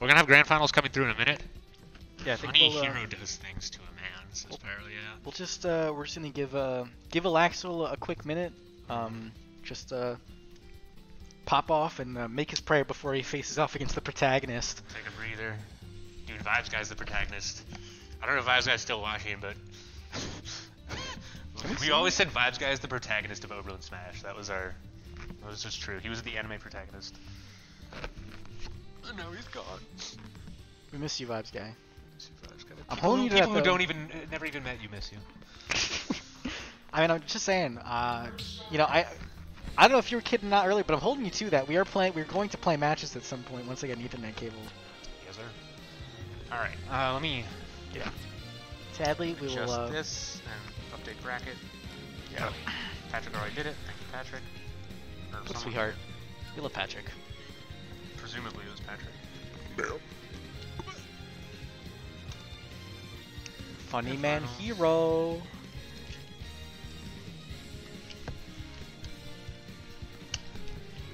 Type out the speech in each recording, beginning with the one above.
We're gonna have grand finals coming through in a minute. Yeah, I think Funny we'll, uh, hero does things to a man, says Parallel, yeah. we'll just uh, we're just gonna give uh give Alaxel a quick minute. Um, just uh pop off and uh, make his prayer before he faces off against the protagonist. Take a breather. Dude, Vibes Guy's the protagonist. I don't know if Vibes Guy's still watching, but we always said Vibes Guy is the protagonist of Oberlin Smash. That was our. That was just true. He was the anime protagonist. And now he's gone. We miss you, vibes guy. I'm holding you to People that, who though. don't even, uh, never even met you, miss you. I mean, I'm just saying. Uh, you know, I. I don't know if you were kidding not earlier, but I'm holding you to that. We are playing. We're going to play matches at some point once I get an Ethernet cable. Yes, sir. All right. Uh, let me Yeah. Sadly, we will. adjust Uh, this and update bracket. Yeah. Patrick already did it. Thank you, Patrick. Or What sweetheart? we love Patrick. Presumably Patrick. Funny man hero.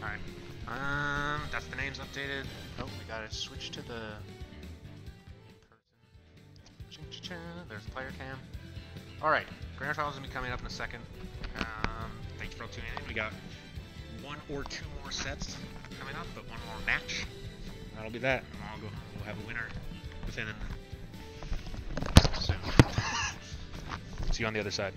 Alright. Um, that's the names updated. Oh, we gotta switch to the person. There's the player cam. Alright, Grand Finals will be coming up in a second. Um, thanks for all tuning in. We got one or two more sets coming up, but one more match. That'll be that. And I'll go. We'll have a winner within soon. See you on the other side.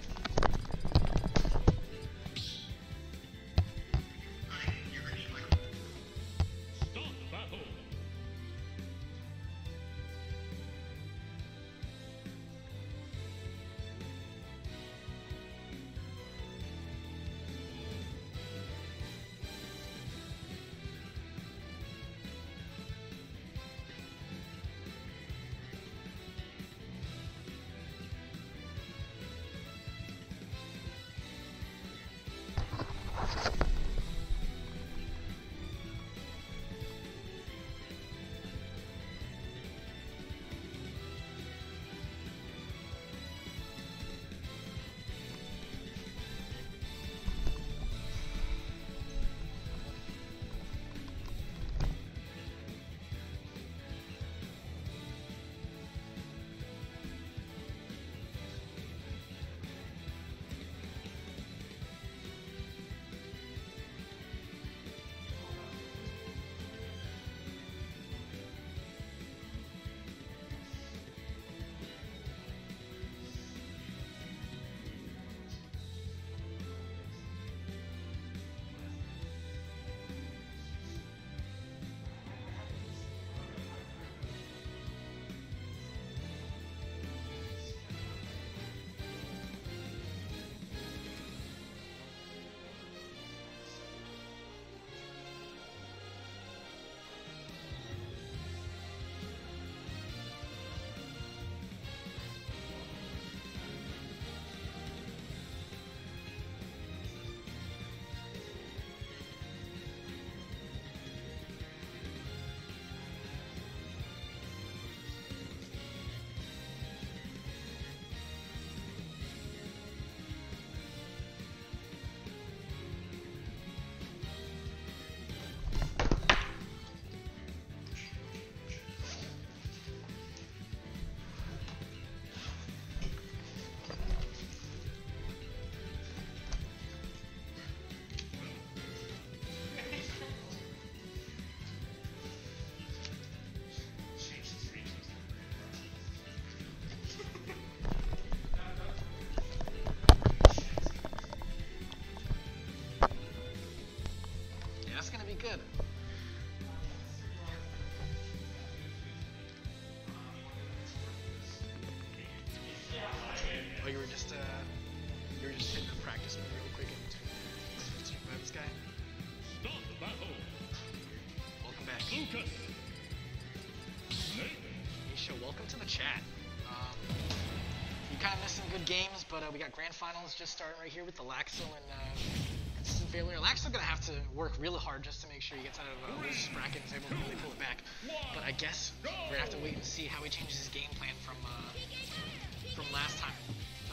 Oh, you were just uh, you were just hitting the practice move real quick in between. Street Vibes guy. Welcome back. Lucas. Misha, welcome to the chat. Um, you kind of missed some good games, but uh, we got grand finals just starting right here with the Laxel and uh, consistent failure. Laxel gonna have to work really hard just to make sure he gets out of uh, losers bracket and is able to really pull it back. But I guess we're gonna have to wait and see how he changes his game plan from uh, from last time.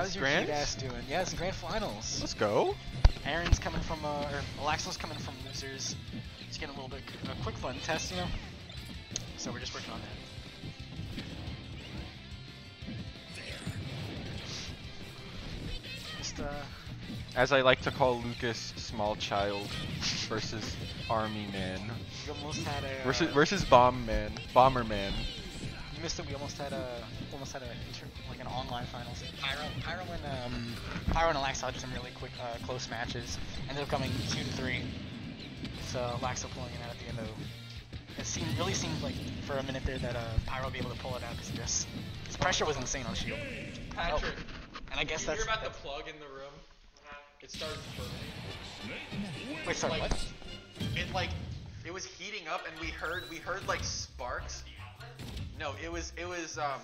How's your cute ass doing? Yeah, it's grand finals. Let's go. Aaron's coming from, uh, or Alaxo's coming from losers. He's getting a little bit a quick fun test, you know. So we're just working on that. Just uh, As I like to call Lucas, small child versus army man we almost had a. versus uh, versus bomb man, bomber man. You missed it. We almost had a almost had a inter, like an online finals. Pyro, Pyro and um, Pyro and Alexa had some really quick, uh, close matches. Ended up coming two to three. So Alexa pulling it out at the end of. It seemed really seemed like for a minute there that uh, Pyro would be able to pull it out because just his pressure was insane on Shield. Patrick, And I guess you that's. hear about the plug in the room? It started burning. wait, sorry, like- what? It like, it was heating up, and we heard we heard like sparks. No, it was it was um,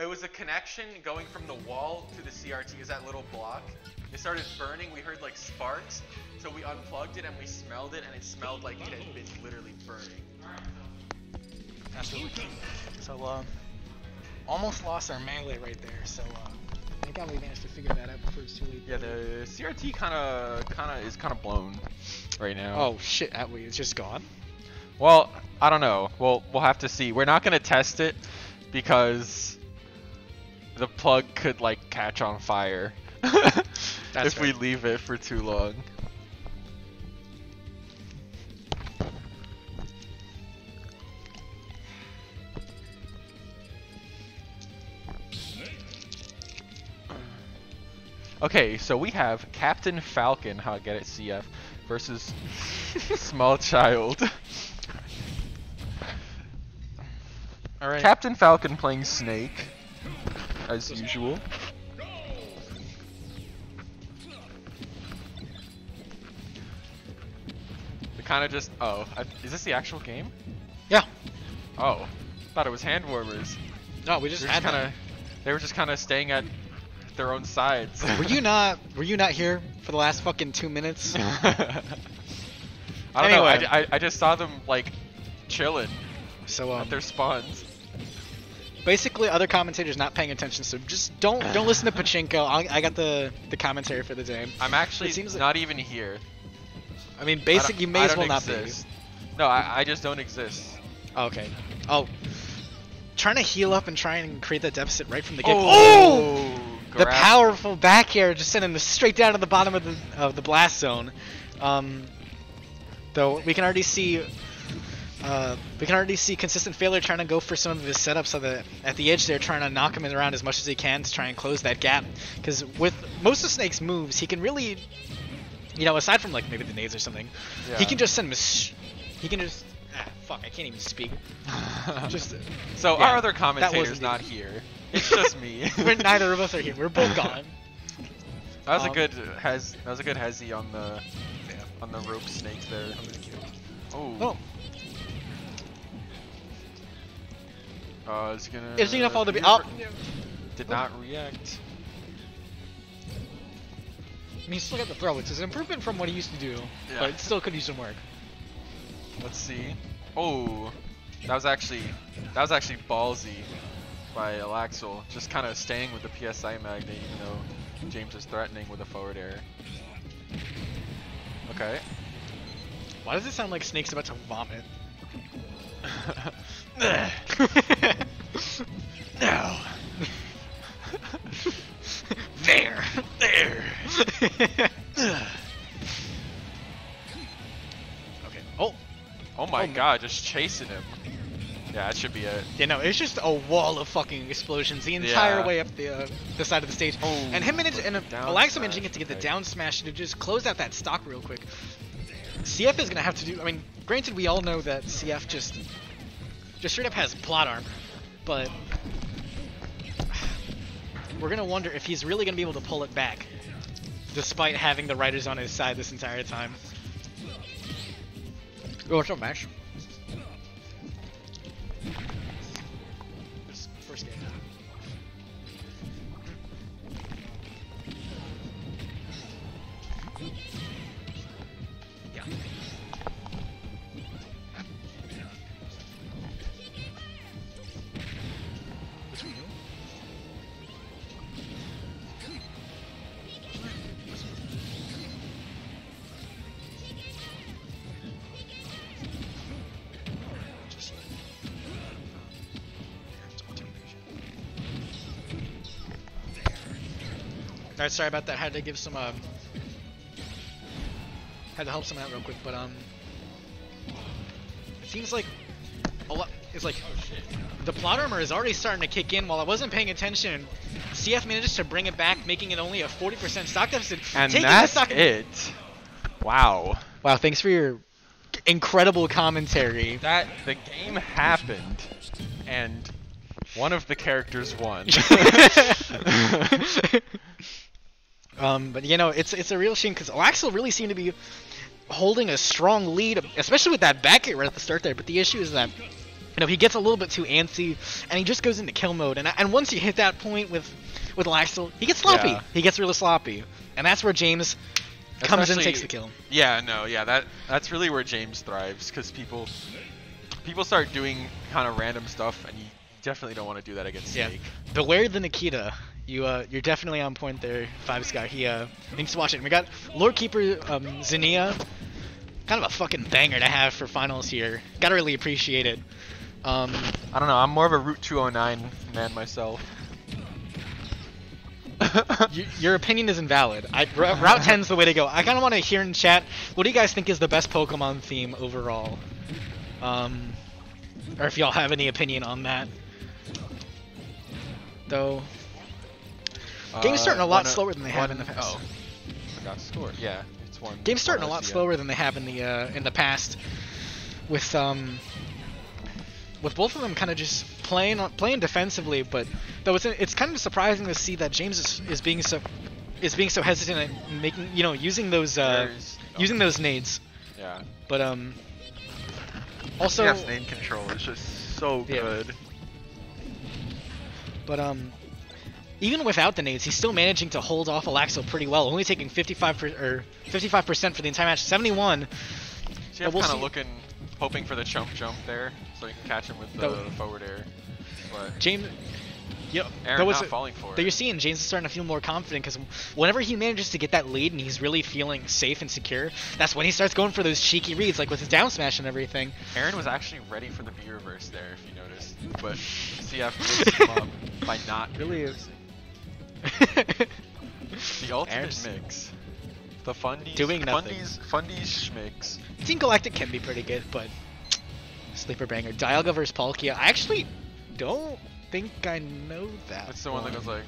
it was a connection going from the wall to the CRT. Is that little block? It started burning. We heard like sparks, so we unplugged it and we smelled it, and it smelled like it had been literally burning. Absolutely. So, uh, almost lost our melee right there. So, uh, thank God we managed to figure that out before it's too late. Yeah, the CRT kind of kind of is kind of blown right now. Oh shit! That way it's just gone. Well, I don't know. Well, we'll have to see. We're not gonna test it because the plug could like catch on fire if we leave it for too long. Okay, so we have Captain Falcon, how I get it CF, versus Small Child. All right. Captain Falcon playing Snake, as usual. They kind of just. Oh, I, is this the actual game? yeah. Oh, thought it was hand warmers. No, we just They were just kind of. They were just kind of staying at their own sides. Were you not? Were you not here for the last fucking two minutes? I don't know. I, I, I just saw them like chilling So um, at their spawns. Basically, other commentators not paying attention. So just don't don't listen to Pachinko. I, I got the the commentary for the day. I'm actually It seems like- not even here. I mean, I basic. don't- You may I as well don't not exist. No, I, I just don't exist. Okay. Oh, trying to heal up and try and create that deficit right from the get. Oh, The powerful back air just sending this straight down to the bottom of the of the blast zone. Um, though we can already see, uh, we can already see consistent failure trying to go for some of his setups so that at the edge they're trying to knock him around as much as he can to try and close that gap. Because with most of Snake's moves, he can really, you know, aside from like maybe the nades or something, he can just send mis- he can just ah, fuck I can't even speak. Just so yeah, our other commentator's not here. It's just me. we're, neither of us are here. We're both gone. That was Um, a good hez. That was a good hezzy on the on the rope snakes there. Oh. Oh, Uh, it's gonna. is he gonna fall to be? re- Oh, Did not react. I mean, he still got the throw, which is an improvement from what he used to do, Yeah. but it still could use some work. Let's see. Oh, that was actually that was actually ballsy by Alaxel. Just kind of staying with the PSI magnet, even though James is threatening with a forward air. Okay. Why does it sound like Snake's about to vomit? no. there, there. okay. Oh, Oh my Oh my- god, just chasing him. Yeah, that should be it. yeah, no, it's just a wall of fucking explosions the entire Yeah. way up the uh, the side of the stage. Oh, and him and down Alexa smash, managing it to get the down smash to just close out that stock real quick. CF is gonna have to do. I mean, granted, we all know that CF just just straight up has plot armor, but we're gonna wonder if he's really gonna be able to pull it back, despite having the writers on his side this entire time. Oh, what's up? Alright, sorry about that. Had to give some um had to help someone out real quick, but um it seems like a lot it's like the plot armor is already starting to kick in while I wasn't paying attention. CF manages to bring it back, making it only a 40% stock deficit. And that's stock- it. Wow. Wow, thanks for your incredible commentary. That the game happened, and one of the characters won. um, but you know, it's it's a real shame because Alaxel really seemed to be holding a strong lead, especially with that back hit right at the start there. But the issue is that you know he gets a little bit too antsy and he just goes into kill mode. And and once you hit that point with with Alaxel, he gets sloppy. Yeah. He gets really sloppy, and that's where James comes in and takes the kill. yeah, no, yeah, that that's really where James thrives because people people start doing kind of random stuff, and you definitely don't want to do that against Yeah. Snake. Beware the Nikita. You uh, you're definitely on point there, Vibes Guy. He uh needs to watch it. And we got Lorekeeper um, Zinnia, kind of a fucking banger to have for finals here. Gotta really appreciate it. Um, I don't know. I'm more of a Route 209 man myself. your opinion is invalid. I, Route 10's the way to go. I kind of want to hear in chat. What do you guys think is the best Pokemon theme overall? Um, or if y'all have any opinion on that. Though Game's Uh, starting a lot one- slower than they have in the past. Oh, forgot to score. Yeah, it's one. Game's starting a lot LCM. slower than they have in the uh, in the past, with um, with both of them kind of just playing playing defensively. But though it's it's kind of surprising to see that James is, is being so is being so hesitant at making you know using those uh, There's- oh, using those nades. Yeah. But um, also CF's nade control is just so Yeah. good. but um. Even without the nades, he's still managing to hold off Alaxo pretty well, only taking 55 per, or 55% for the entire match. 71. CF Yeah, we'll kind of looking, hoping for the chump jump there, so he can catch him with the, Though- forward air. But James, yeah, Aaron that was not falling for that you're seeing James is starting to feel more confident because whenever he manages to get that lead and he's really feeling safe and secure, that's when he starts going for those cheeky reads, like with his down smash and everything. Aaron was actually ready for the B reverse there, if you noticed. But CF mixed him up by not Really reversing the ultimate mix. The fundies. Doing nothing. Fundies, fundies schmicks. Team Galactic can be pretty good, but sleeper banger. Dialga versus Palkia. I actually don't think I know that. That's the one, one that goes like.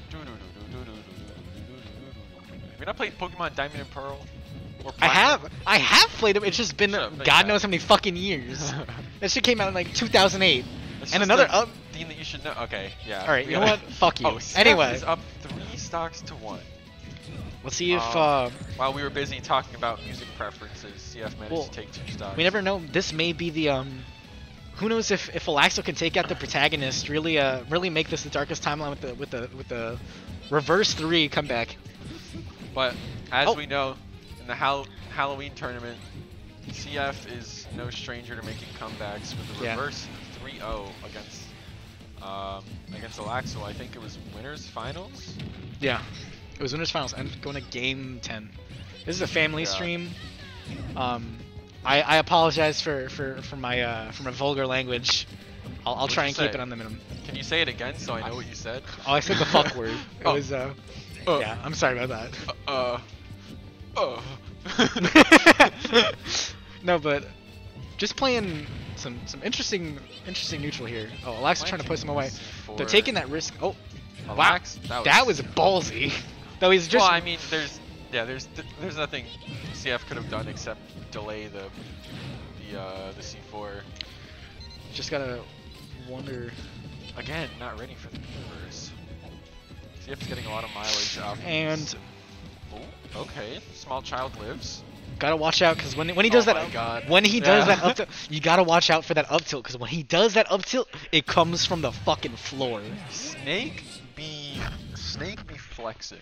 Have you not played Pokemon Diamond and Pearl? I have. I have played them. It's just been up, God knows how many fucking years. that shit came out in like 2008. It's and another up. Thing that you should know. Okay, yeah. All right, you know what? Fuck you. Oh, anyway. Is up stocks to one. Let's see if Um, uh, While we were busy talking about music preferences, CF managed Well, to take two stocks. we never know. This may be the um. Who knows if if Alaxo can take out the protagonist, really uh really make this the darkest timeline with the with the with the reverse three comeback. But as Oh. we know, in the Hal- Halloween tournament, CF is no stranger to making comebacks with Yeah. reverse 3-0 against um, against Alaxo. I think it was winners finals. Yeah, it was winners finals. I'm going to game ten. This is a family Yeah. stream. Um, I, I apologize for for for my uh for my vulgar language. I'll, I'll try and keep it on the minimum. Can you say it again so I know what you said? Oh, I said the fuck word. It Oh. was uh. Uh. Yeah, I'm sorry about that. Uh. Uh. no, but just playing some some interesting interesting neutral here. Oh, Alax's trying to push him away. They're taking that risk. Oh, wow, Alex, that was ballsy. Though he's just well, I mean, there's yeah, there's th- there's nothing CF could have done except delay the the uh, the C4. just gotta wonder. Again, not ready for the reverse. CF's getting a lot of mileage off. And. Ooh, okay, small child lives. Gotta watch out because when when he does Oh that when he does Yeah. that up tilt, you gotta watch out for that up tilt because when he does that up tilt, it comes from the fucking floor. Snake be Snake be flexing.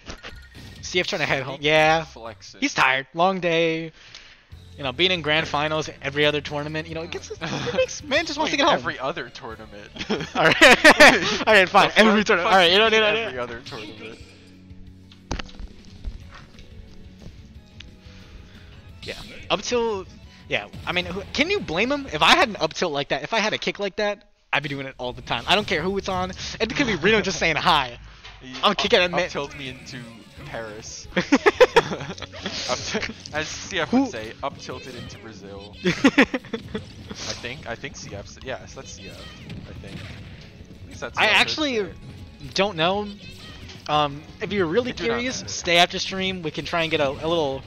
CF trying to head home. Yeah, flexing. he's tired. Long day. You know, being in grand finals every other tournament, you know, it gets it makes man just wants to get home. Every other tournament. All right, all right, fine. Every tournament. All right, you don't you, need every other tournament. Yeah, up till yeah. I mean, can you blame him? If I had an up tilt like that, if I had a kick like that, I'd be doing it all the time. I don't care who it's on. It could be Reno just saying hi. I'll kick it up, tilt me into Paris. as CF Who- would say, up tilted into Brazil. I think. I think CF. Yes, that's CF. I think. At least that's. I actually don't know. Um, if you're really I do not curious, stay after stream. We can try and get a, a little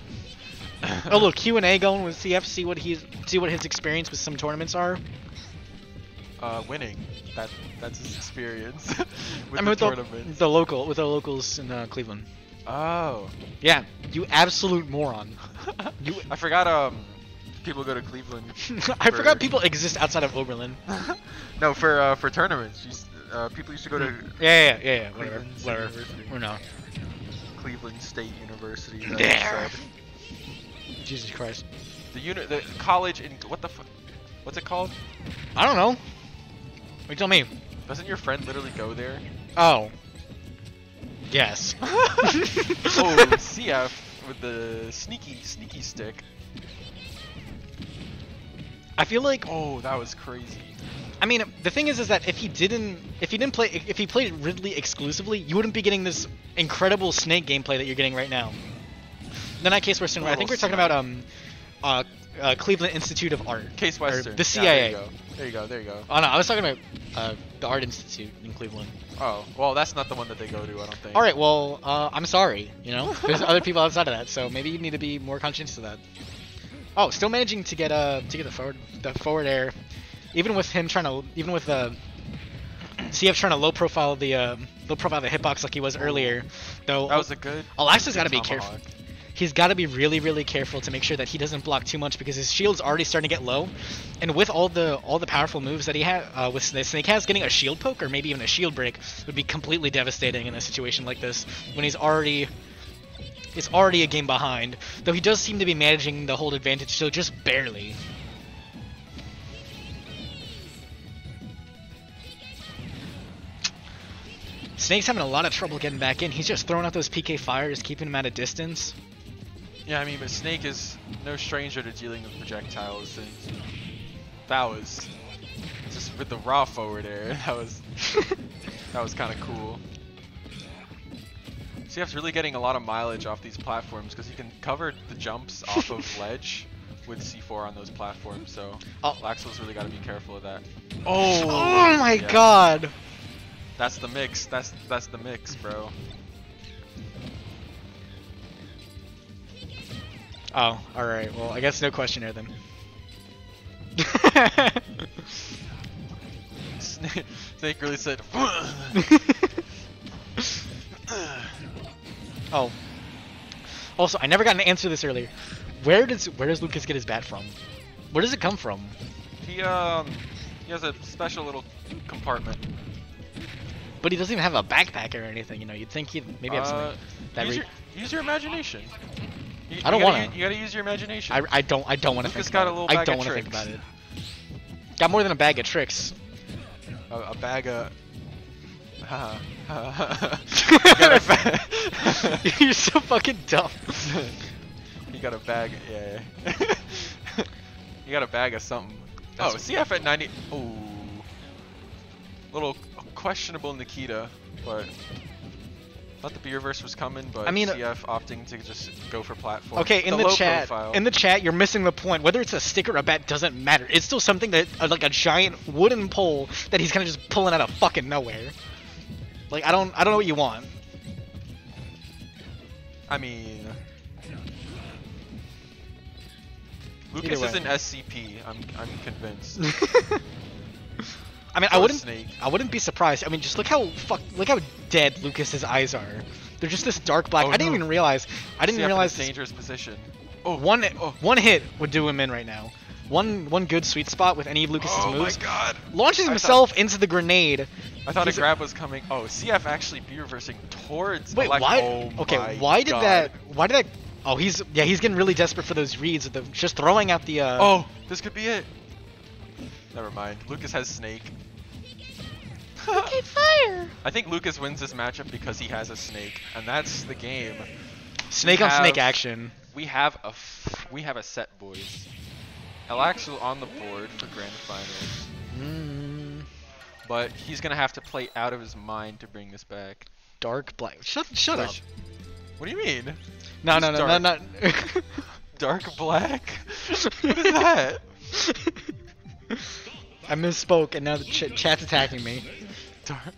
a little Q and A going with CF. See what he's see what his experience with some tournaments are. uh, winning. That that's his experience with I mean, the with the, the local with the locals in uh, Cleveland. Oh. Yeah, you absolute moron. You- I forgot. Um, people go to Cleveland. I for- forgot people exist outside of Oberlin. no, for uh, for tournaments. Uh, people used to go to Yeah, yeah, yeah, yeah. Whatever, Cleveland State whatever. University. No. Cleveland State University. There. Jesus Christ. The uni- the college in what the fu- What's it called? I don't know. You tell me. Doesn't your friend literally go there? Oh. Yes. oh, CF with the sneaky sneaky stick. I feel like Oh, that was crazy. I mean, the thing is, is that if he didn't, if he didn't play, if he played Ridley exclusively, you wouldn't be getting this incredible Snake gameplay that you're getting right now. In that case, we're saying, I think we're talking about um, uh, uh, Cleveland Institute of Art. Case Western. the Yeah, there CIA. you go. There you go. There you go. Oh no, I was talking about uh, the Art Institute in Cleveland. Oh, well, that's not the one that they go to. I don't think. All right, well, uh, I'm sorry. You know, there's other people outside of that, so maybe you need to be more conscientious of that. Oh, still managing to get uh to get the forward the forward air, even with him trying to even with uh, CF trying to low profile the uh, low profile the hitbox like he was earlier. Though That was a good. Alaxa's got to be careful. He's got to be really really careful to make sure that he doesn't block too much because his shield's already starting to get low, and with all the all the powerful moves that he had uh, with Snake Snake has, getting a shield poke or maybe even a shield break would be completely devastating in a situation like this when he's already is already a game behind. Though he does seem to be managing the hold advantage, so just barely. Snake's having a lot of trouble getting back in. He's just throwing out those PK fires, keeping him at a distance. Yeah, I mean, but Snake is no stranger to dealing with projectiles, and that was just with the raw forward air. That was that was kind of cool. CF's really getting a lot of mileage off these platforms because you can cover the jumps off of ledge with C4 on those platforms. So Oh. Laxel's really got to be careful of that. Oh. oh my Yeah. god! That's the mix. That's that's the mix, bro. Oh, alright. Well, I guess no question here then. Snake, Snake really said. oh. Also, I never got an answer to this earlier. Where does where does Lucas get his bat from? Where does it come from? he um he has a special little compartment. But he doesn't even have a backpack or anything. You know, you'd think he'd maybe have Uh, something. That use, your, use your imagination. You, I don't wanna. You gotta use your imagination. I, I don't I don't want to think got about a little it. I don't want to think about it. Got more than a bag of tricks. a, a bag of. You a ba- You're so fucking dumb. you got a bag. Yeah. yeah. you got a bag of something. That's- oh, CF at 90. Ooh. Little questionable Nikita, but. Thought the B reverse was coming, but I mean, uh, CF opting to just go for platform. Okay, in the, the, chat, profile. in the chat, you're missing the point. Whether it's a stick or a bat doesn't matter. It's still something that, uh, like a giant wooden pole that he's kind of just pulling out of fucking nowhere. Like I don't, I don't know what you want. I mean, Lucas is an SCP. I'm I'm convinced. I mean, I wouldn't, Snake. I wouldn't be surprised. I mean, just look how fuck, look how dead Lucas's eyes are. They're just this dark black. Oh, I didn't no. even realize. I didn't a realize dangerous position. Oh, one oh. one hit would do him in right now. One one good sweet spot with any of Lucas's oh moves Oh my god! launches I thought- himself into the grenade. I thought He's a grab was coming. Oh, CF actually be reversing towards. Wait, Elec- why? Oh okay, why did God. that? Why did that? Oh, he's yeah, he's getting really desperate for those reads. with The, just throwing out the. Uh, Oh, this could be it. Never mind. Lucas has Snake. okay, fire! I think Lucas wins this matchup because he has a Snake, and that's the game. Snake We on snake action. We have a f- we have a set, boys. Elaxel on the board for grand finals, Mm, but he's gonna have to play out of his mind to bring this back. dark black. Shut shut up. What do you mean? No, no, It's no, no, dark. no. Dark black? what is that? I misspoke, and now the ch- chat's attacking me. Dark.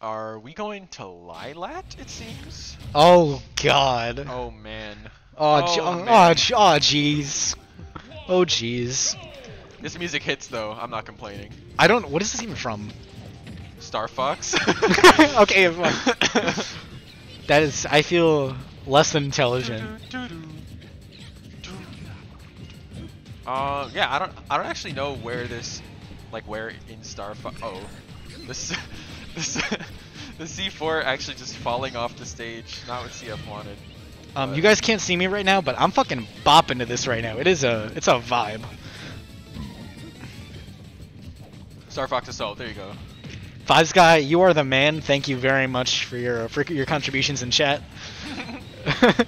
Are we going to Lylat, it seems? Oh God. Oh man. Oh, Oh, je- oh, man. oh, je- oh, jeez. Oh, jeez. This music hits though, I'm not complaining. I don't. What is this even from? Star Fox? okay, fine. that is. I feel less than intelligent. Uh, yeah, I don't, I don't actually know where this, like where in Star Fox. Oh, this, this, the C4 actually just falling off the stage. Not what CF wanted. Um, But- you guys can't see me right now, but I'm fucking bopping to this right now. It is a. It's a vibe. Star Fox Assault. There you go. Vibes guy, you are the man. Thank you very much for your for your contributions in chat.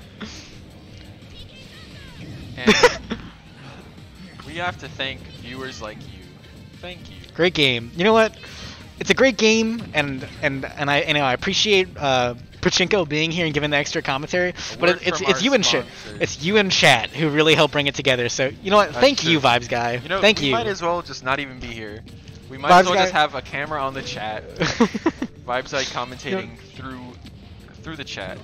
have to thank viewers like you. Thank you. great game. You know what? It's a great game, and and and I and I appreciate uh, Pachinko being here and giving the extra commentary. But it, it's it's our you and chat. It's you and chat who really help bring it together. So you know what? That's Thank you, vibes guy. You know, Thank we you. might as well just not even be here. We might Vibes as well just have a camera on the chat. Vibes like commentating through through the chat.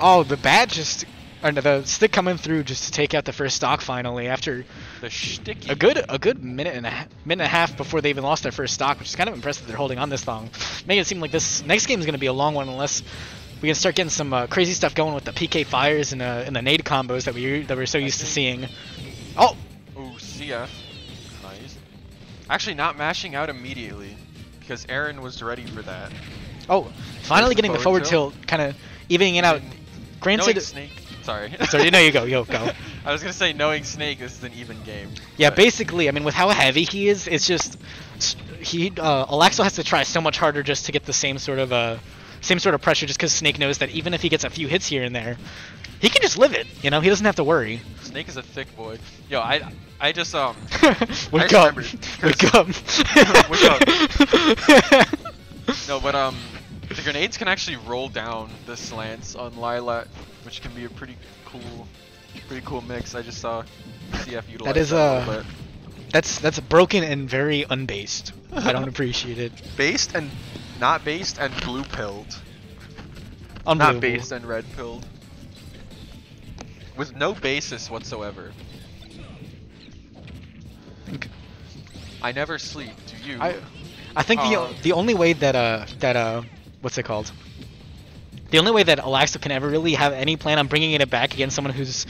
oh, the bat just. Or no, the stick coming through just to take out the first stock finally after The shticky. a good a good minute and a ha- minute and a half before they even lost their first stock, which is kind of impressive that they're holding on this long. Making it seem like this next game is going to be a long one unless we can start getting some uh, crazy stuff going with the PK fires and, uh, and the nade combos that we that we're so used to seeing. Oh, Ooh, CF. Nice. Actually, not mashing out immediately because Aaron was ready for that. oh, finally getting the forward forward tilt, kind of evening it out. Granted, Snake. Sorry. sorry, no, you go, yo, go. I was gonna say, knowing Snake, this is an even game. Yeah, but- basically, I mean, with how heavy he is, it's just he uh, Alaxo has to try so much harder just to get the same sort of uh, same sort of pressure, just because Snake knows that even if he gets a few hits here and there, he can just live it. You know, he doesn't have to worry. Snake is a thick boy. Yo, I, I just um. Wake I up! Wake up! Wake up! No, but um, the grenades can actually roll down the slants on Lylat, which can be a pretty cool, pretty cool mix. I just saw CF utilize is, that a uh, little bit. That's that's broken and very unbased. I don't appreciate it. based and not based and blue pilled. Not based and red pilled. With no basis whatsoever. think- I never sleep. Do you? I I think the Uh, the only way that uh that uh what's it called? The only way that Alaxo can ever really have any plan on bringing it back against someone who's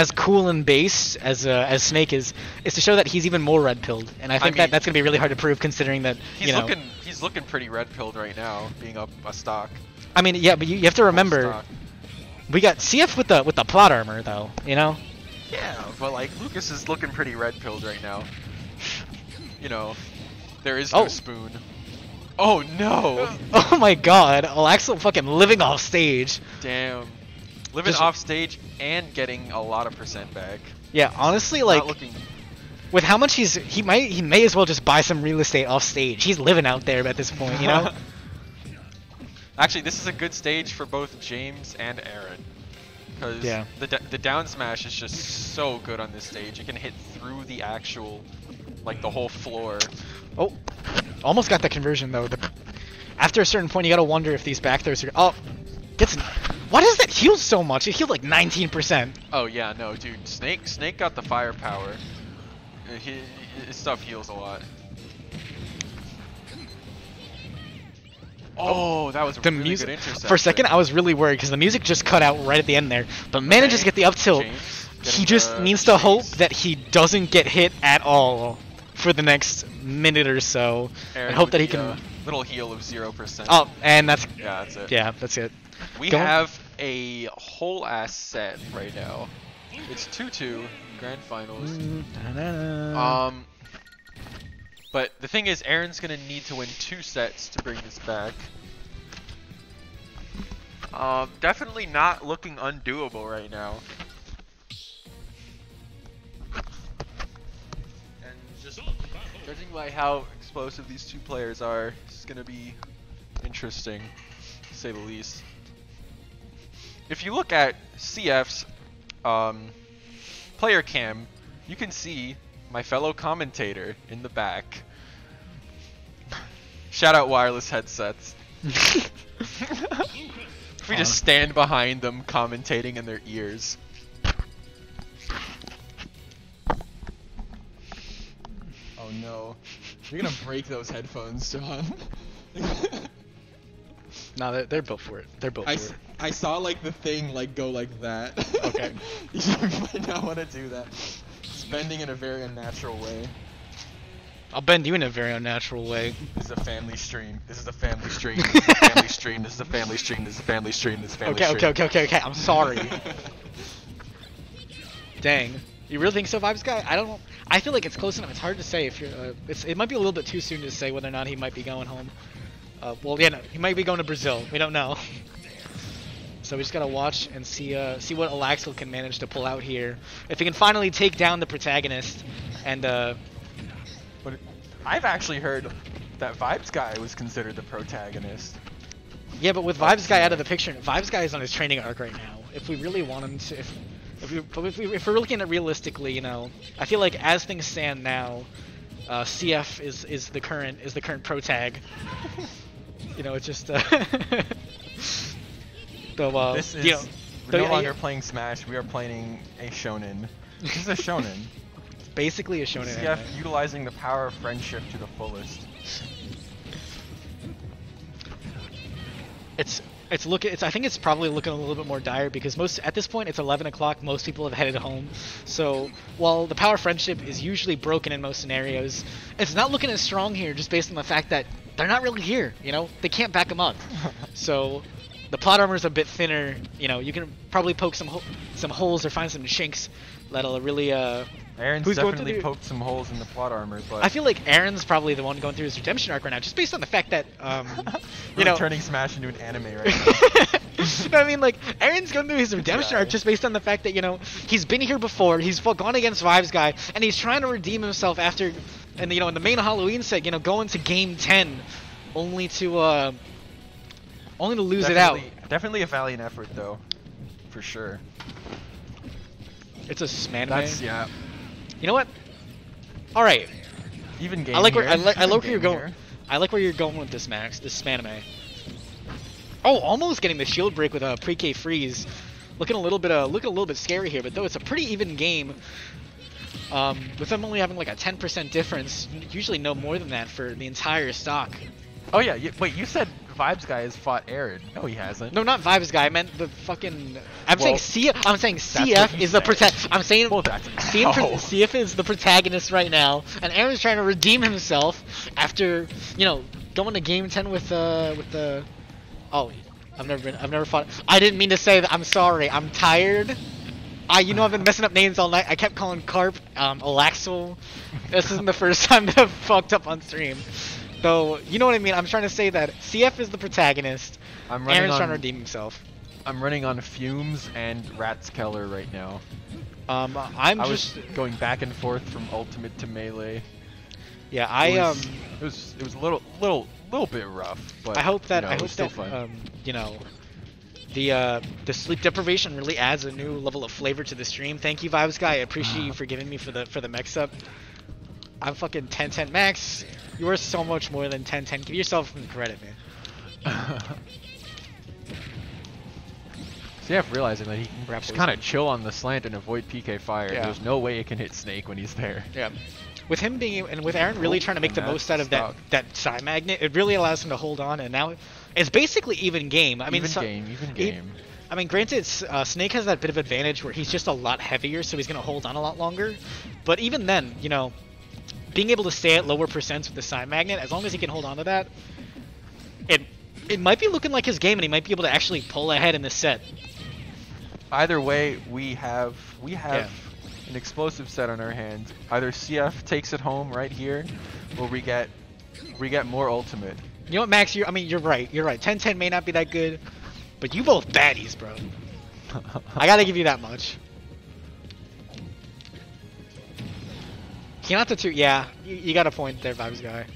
as cool and base as uh, as Snake is is to show that he's even more red pilled, and I think that mean- that's gonna be really hard to prove considering that he's you know. looking. He's looking pretty red pilled right now, being up a stock. I mean, yeah, but you, you have to remember we got CF with the with the plot armor though, you know. Yeah, but like Lucas is looking pretty red pilled right now. You know, there is no Oh. spoon. Oh no! Oh my God, Alaxo fucking living off stage. Damn. Living Just- off stage and getting a lot of percent back. Yeah, honestly, like looking. with how much he's he might he may as well just buy some real estate off stage. He's living out there at this point, you know. Actually, this is a good stage for both James and Aaron. Because Yeah. the, d- the down smash is just so good on this stage. It can hit through the actual, like the whole floor. oh, almost got the conversion though. The, after a certain point, you gotta wonder if these back throws are. Oh, gets. Why does that heal so much? It healed like 19%. Oh yeah, no, dude. Snake Snake got the firepower. He, his stuff heals a lot. Oh, that was a The really music. good intercept. For a second, I was really worried because the music just cut out right at the end there. But manages to get the up tilt. James He just needs to hope that he doesn't get hit at all for the next minute or so, Aaron and hope that he the, can. uh, little heal of zero percent. Oh, and that's yeah, that's it. yeah, that's it. We Go- have a whole ass set right now. It's 2-2 grand finals. Mm. Um, but the thing is, Aaron's gonna need to win two sets to bring this back. Um, definitely not looking undoable right now. And just judging by how explosive these two players are, is gonna be interesting, to say the least. If you look at CF's um, player cam, you can see my fellow commentator in the back. Shout out wireless headsets. if we just stand behind them commentating in their ears. Oh no. You're gonna break those headphones, John. No, they're, they're built for it. They're built I, for it. I saw like the thing like go like that. Okay. you might not want to do that. It's bending in a very unnatural way. I'll bend you in a very unnatural way. This is a family stream. This is a family stream. This is a family stream. This is a family stream. This is a family stream. This is a family Okay, stream. okay, okay, okay, okay. I'm sorry. Dang. You really think so, Vibes Guy? I don't. I feel like it's close enough. It's hard to say if you're. Uh, it's. It might be a little bit too soon to say whether or not he might be going home. Uh, well, yeah, no, he might be going to Brazil. We don't know. So we just gotta watch and see. Uh, see what Alaxel can manage to pull out here. If he can finally take down the protagonist, and uh, But I've actually heard that Vibes guy was considered the protagonist. Yeah, but with Vibes Guy out of the picture, Vibes Guy is on his training arc right now. If we really want him to, if if, we, if, we, if we're looking at it realistically, you know, I feel like as things stand now, uh, CF is is the current is the current pro tag. you know, it's just. Uh, so, uh, this is you know, we're no longer playing Smash. We are playing a shonen. This is a shonen. basically a shonen. CF anime. utilizing the power of friendship to the fullest. It's it's look it's I think it's probably looking a little bit more dire because most at this point it's 11 o'clock. Most people have headed home. So while the power of friendship is usually broken in most scenarios, it's not looking as strong here just based on the fact that they're not really here. You know, they can't back them up. so the plot armor is a bit thinner. You know, you can probably poke some ho- some holes or find some chinks that'll really uh. Aaron's definitely the- poked some holes in the plot armor, but I feel like Aaron's probably the one going through his redemption arc right now, just based on the fact that um, you We're know, turning Smash into an anime right now. you know I mean? Like, Aaron's going through his redemption arc just based on the fact that, you know, he's been here before, he's fought- gone against Vibes Guy, and he's trying to redeem himself after, and you know, in the main Halloween set, you know, going to game 10, only to, uh, only to lose it out. Definitely- Definitely a valiant effort, though, for sure. It's a smanime. That's yeah. You know what? Alright, Even game. I like where, I, here. li- I Even like where you're going. here. I like where you're going with this, Max, this smanime. Oh, almost getting the shield break with a PK Freeze. Looking a little bit, uh, looking a little bit scary here, but though it's a pretty even game. Um, with them only having like a 10% difference, usually no more than that for the entire stock. Oh yeah. You, wait, you said Vibes guy has fought Aaron. No, he hasn't. No, not Vibes guy. I meant the fucking. I'm Well, saying CF. I'm saying CF is the protect. I'm saying Well, CF, No. CF is the protagonist right now, and Aaron's trying to redeem himself after you know going to game 10 with uh with the. Oh, I've never been. I've never fought. I didn't mean to say that. I'm sorry. I'm tired. I, you know, I've been messing up names all night. I kept calling Carp, um, Alaxel. This isn't the first time that I've fucked up on stream. So, you know what I mean? I'm trying to say that CF is the protagonist. I'm running Aaron's on. trying to redeem himself. I'm running on fumes and Rathskeller right now. Um, I'm I just was going back and forth from ultimate to melee. yeah. It I um it was it was a little little little bit rough, but I hope that you know, I hope still that fun. um you know the uh the sleep deprivation really adds a new level of flavor to the stream. Thank you, Vibes Guy. I appreciate you for giving me for the for the mix up. I'm fucking 1010 max. You are so much more than 1010. Give yourself some credit, man. CF realizing that he can Perhaps just kind of chill on the slant and avoid PK fire. Yeah. There's no way it can hit Snake when he's there. Yeah. With him being and with Aaron really trying to make the most out of that that PSI magnet, it really allows him to hold on. And now it's basically even game. I mean, even so- game, even game. I mean, granted, uh, Snake has that bit of advantage where he's just a lot heavier, so he's going to hold on a lot longer. But even then, you know, being able to stay at lower percents with the PSI magnet, as long as he can hold on to that, it it might be looking like his game, and he might be able to actually pull ahead in this set. Either way, we have we have an explosive set on our hands. Either CF takes it home right here, or we get we get more ultimate. You know what, Max? You, I mean, you're right. You're right. 10-10 may not be that good, but you both baddies, bro. I gotta give you that much. Hinata 2, yeah, you, you got a point there, Vibes Guy.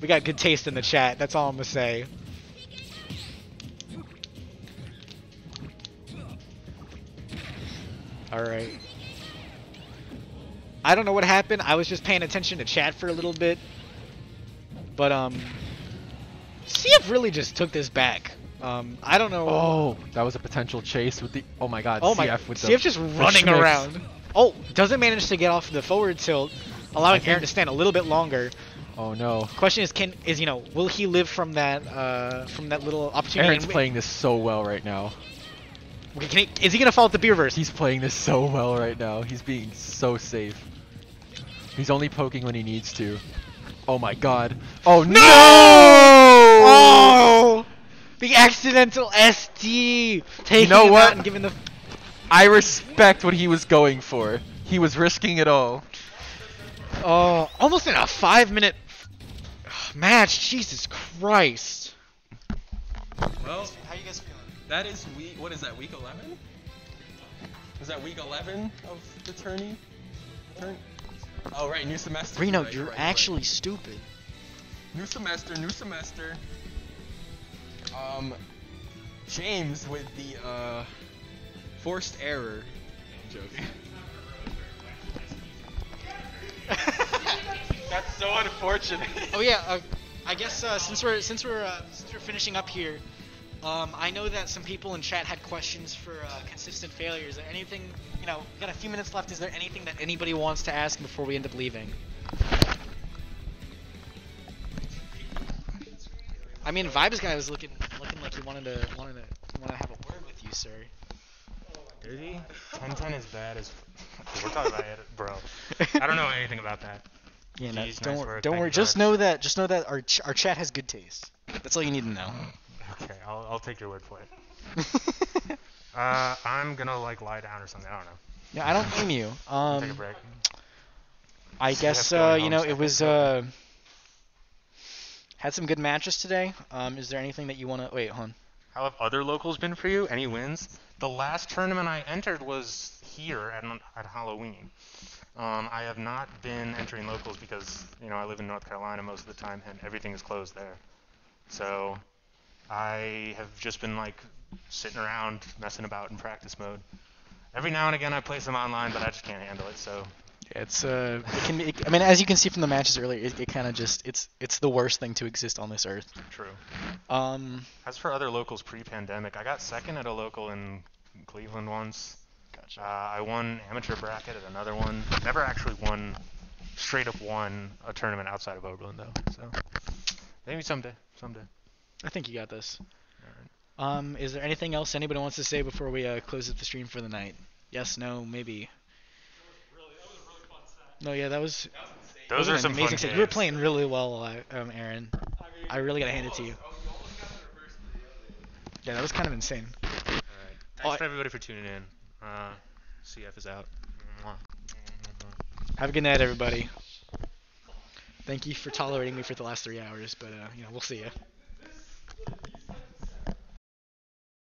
we got good taste in the chat. That's all I'm gonna say. All right. I don't know what happened. I was just paying attention to chat for a little bit. But um CF really just took this back. Um I don't know. Oh, that was a potential chase with the. Oh my God. Oh my CF with the. CF just running schmicks. around. Oh, doesn't manage to get off the forward tilt, allowing Aaron to stand a little bit longer. Oh no. Question is, can is you know, will he live from that uh from that little opportunity? Aaron's And- playing this so well right now. He, is he gonna fall at the B reverse? He's playing this so well right now. He's being so safe. He's only poking when he needs to. Oh my god. Oh no! Oh, the accidental SD taking know him what? out and giving the. I respect what he was going for. He was risking it all. Oh, almost in a five minute match. Jesus Christ. Well, How you guys feeling? that is week. What is that? Week 11? Is that week 11 of the tourney? Turn. Oh right, new semester. Reno, right, you're right, right. actually stupid. New semester, new semester. Um, James with the uh, forced error. I'm joking. That's so unfortunate. Oh yeah, uh, I guess uh, since we're since we're uh, since we're finishing up here, um, I know that some people in chat had questions for uh, consistent failures. Is there anything you know? We got a few minutes left. Is there anything that anybody wants to ask before we end up leaving? I mean, Vibes guy was looking looking like he wanted to wanted to want to have a word with you, sir. Is he? 1010 is bad as. We're talking about it, bro. I don't know anything about that. Yeah, no, don't nice wor- work, don't worry. Just know that just know that our ch- our chat has good taste. That's all you need to know. I'll, I'll take your word for it. Uh, I'm gonna like lie down or something. I don't know. yeah, I don't blame you. take a Um, break. I guess uh, you know it was uh had some good matches today. Um, is there anything that you want to wait? Hold on. How have other locals been for you? Any wins? The last tournament I entered was here at, at Halloween. Um, I have not been entering locals because you know I live in North Carolina most of the time and everything is closed there. So I have just been like sitting around messing about in practice mode. Every now and again I play some online, but I just can't handle it. So Yeah, it's uh, it can be. It, I mean, as you can see from the matches earlier, it, it kind of just it's it's the worst thing to exist on this earth. true. Um, As for other locals pre-pandemic, I got second at a local in Cleveland once. gotcha. Uh, I won amateur bracket at another one. Never actually won, straight up won a tournament outside of Oberlin though. So maybe someday, someday. I think you got this. Um, is there anything else anybody wants to say before we uh, close up the stream for the night? Yes, no, maybe. No, yeah, that was. that Those was are some amazing fun set. You were playing really well, uh, um, Aaron. I really gotta hand it to you. Yeah, that was kind of insane. All right. Thanks I- for everybody for tuning in. Uh, CF is out. Have a good night, everybody. Thank you for tolerating me for the last three hours, but uh, you know we'll see you.